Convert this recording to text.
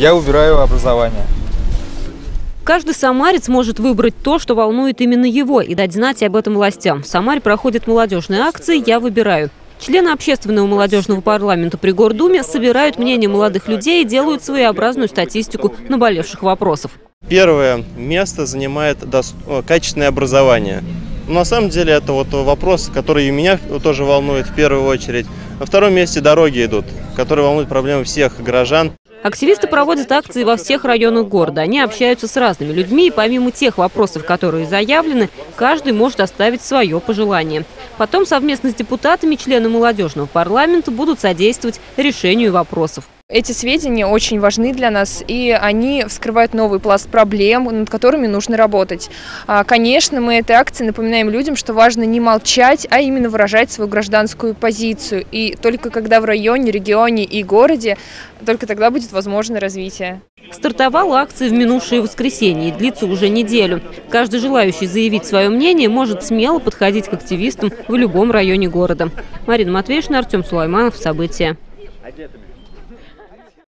Я выбираю образование. Каждый самарец может выбрать то, что волнует именно его, и дать знать об этом властям. В Самаре проходят молодежные акции «Я выбираю». Члены общественного молодежного парламента при Гордуме собирают мнение молодых людей и делают своеобразную статистику наболевших вопросов. Первое место занимает качественное образование. Но на самом деле это вот вопрос, который и меня тоже волнует в первую очередь. На втором месте дороги идут, которые волнуют проблемы всех горожан. Активисты проводят акции во всех районах города. Они общаются с разными людьми, и помимо тех вопросов, которые заявлены, каждый может оставить свое пожелание. Потом совместно с депутатами члены молодежного парламента будут содействовать решению вопросов. Эти сведения очень важны для нас, и они вскрывают новый пласт проблем, над которыми нужно работать. А, конечно, мы этой акции напоминаем людям, что важно не молчать, а именно выражать свою гражданскую позицию. И только когда в районе, регионе и городе, только тогда будет возможно развитие. Стартовала акция в минувшее воскресенье и длится уже неделю. Каждый желающий заявить свое мнение может смело подходить к активистам в любом районе города. Марина Матвеевна, Артем Сулайманов. События.